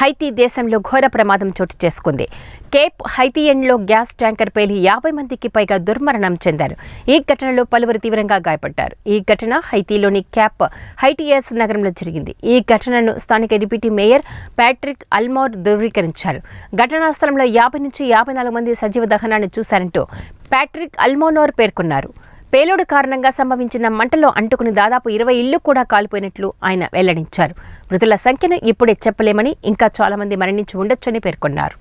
హైతీ దేశంలో ఘోర ప్రమాదం చోటు చేసుకుంది. కేప్ హైతియన్లో గ్యాస్ ట్యాంకర్ పేలి యాభై మందికి పైగా దుర్మరణం చెందారు. ఈ ఘటనలో పలువురు తీవ్రంగా గాయపడ్డారు. ఈ ఘటన హైతీలోని క్యాప్ హైటియస్ నగరంలో జరిగింది. ఈ ఘటనను స్థానిక డిప్యూటీ మేయర్ ప్యాట్రిక్ అల్మోర్ ధృవీకరించారు. ఘటనా స్థలంలో యాభై నుంచి యాభై నాలుగు మంది సజీవ దహనాన్ని చూశారంటూ ప్యాట్రిక్ అల్మోనోర్ పేర్కొన్నారు. పేలుడు కారణంగా సంభవించిన మంటలో అంటుకుని దాదాపు ఇరవై ఇళ్ళు కూడా కాలిపోయినట్లు ఆయన వెల్లడించారు. మృతుల సంఖ్యను ఇప్పుడే చెప్పలేమని ఇంకా చాలా మంది మరణించి ఉండొచ్చని పేర్కొన్నారు.